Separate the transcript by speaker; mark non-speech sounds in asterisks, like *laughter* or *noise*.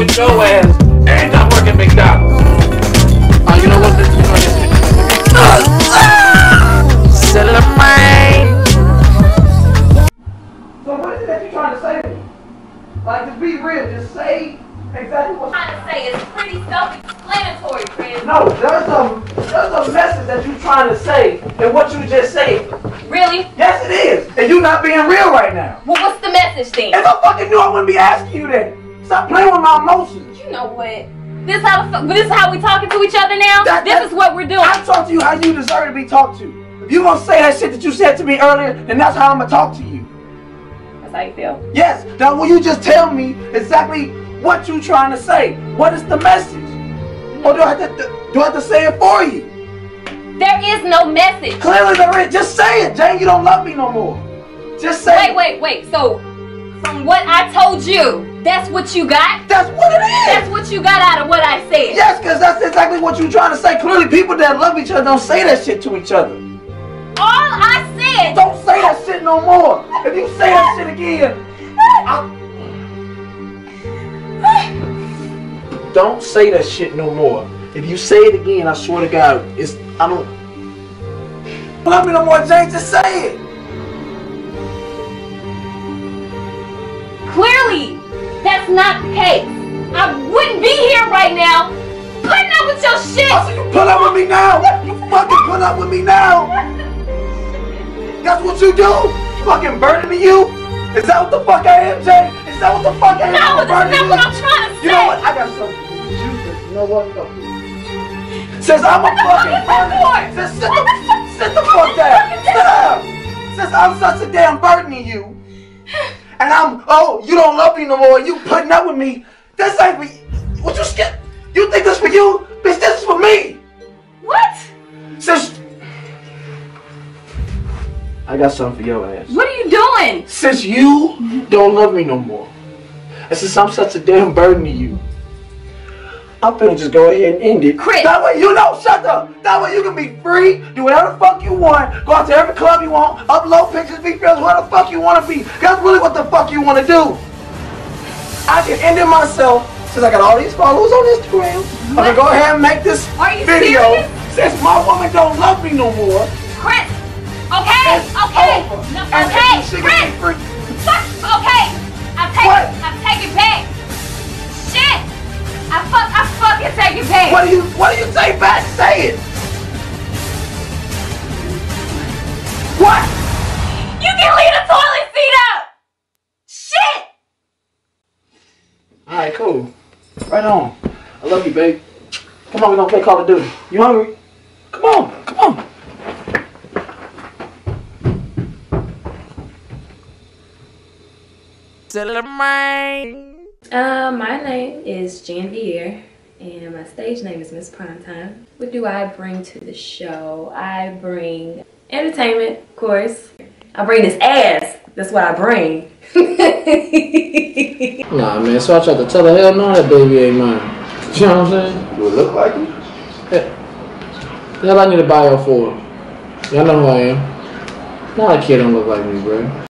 Speaker 1: with and I'm working McDonald's.
Speaker 2: Oh, you know what? This is going
Speaker 1: So what is it that you're trying to say to me? Like, just be real. Just say exactly what you're
Speaker 3: trying to say. It's pretty self-explanatory, friend.
Speaker 1: No, there's a, a message that you're trying to say and what you just said.
Speaker 3: Really?
Speaker 1: Yes, it is. And you're not being real right now.
Speaker 3: Well, what's the message then? If
Speaker 1: I fucking knew, I wouldn't be asking you that. Stop playing with my emotions.
Speaker 3: You know what? This how this is how we talking to each other now. That- this that- is what we're doing. I
Speaker 1: talk to you how you deserve to be talked to. If you gonna say that shit that you said to me earlier, then that's how I'm gonna talk to you.
Speaker 4: That's how you feel.
Speaker 1: Yes. Now, will you just tell me exactly what you trying to say? What is the message? Or do I have to do I have to say it for you?
Speaker 3: There is no message.
Speaker 1: Clearly there is. Just say it, Jane. You don't love me no more. Just say it.
Speaker 3: Wait, it. wait, wait. So, from what I told you, that's what you got?
Speaker 1: That's what it is. That's
Speaker 3: what you got out of what I said.
Speaker 1: Yes, because that's exactly what you're trying to say. Clearly, people that love each other don't say that shit to each other.
Speaker 3: All I said.
Speaker 1: Don't say that shit no more. If you say that shit again, I... don't say that shit no more. If you say it again, I swear to God, it's I don't love me no more, Jane. Just say it.
Speaker 3: That's not the case. I wouldn't be here right now putting up with your shit. I
Speaker 1: said you put up with me now. You fucking put up with me now. That's what you do. Fucking burden to you. Is that what the fuck I am, Jay? Is that what the fuck I am? No, that's not what you? I'm
Speaker 3: trying to say. You know what?
Speaker 1: I got something. You, you know what? Go. Since I'm a fucking? Since sit the, sit the fuck down. Sit? Since I'm such a damn burden to you, and I'm oh you don't love me no more. You putting up with me. This ain't for you. What you scared? You think this for you? Bitch, this is for me.
Speaker 3: What?
Speaker 1: Since I got something for your ass.
Speaker 3: What are you doing?
Speaker 1: Since you don't love me no more, and since I'm such a damn burden to you, I'm finna just go ahead and end it. Chris. That way you know, shut up. That way you can be free, do whatever the fuck you want, go out to every club you want, upload pictures, be friends, whatever the fuck you want to be. That's really what the fuck you want to do. I can end it myself since I got all these followers on Instagram. Mm-hmm. I'm gonna go ahead and make this
Speaker 3: video
Speaker 1: serious? since my woman don't love me no more.
Speaker 3: Chris. Okay. It's Okay. over. No, okay. she Chris.
Speaker 1: be free.
Speaker 3: Fuck. Okay. I take What? it. I take. What
Speaker 1: do you what do you say back? Say it. What?
Speaker 3: You can leave the toilet seat up. Shit.
Speaker 1: Alright, cool. Right on. I love you, babe. Come on, we're gonna play Call of Duty. You hungry? Come on, come on.
Speaker 4: Uh, my name is Jan Vier, and my stage name is Miss Primetime. What do I bring to the show? I bring entertainment, of course. I bring this ass. That's what I bring. *laughs*
Speaker 1: Nah, man. So I tried to
Speaker 2: tell her, hell no, that baby ain't
Speaker 1: mine.
Speaker 2: You
Speaker 1: know what I'm saying? Do it look like you? The
Speaker 2: hell I need to buy her
Speaker 1: for?
Speaker 2: Y'all
Speaker 1: know who I am. No, that kid don't look like me, bro.